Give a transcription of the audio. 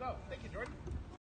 So, thank you, Jordan.